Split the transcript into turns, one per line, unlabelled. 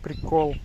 прикол.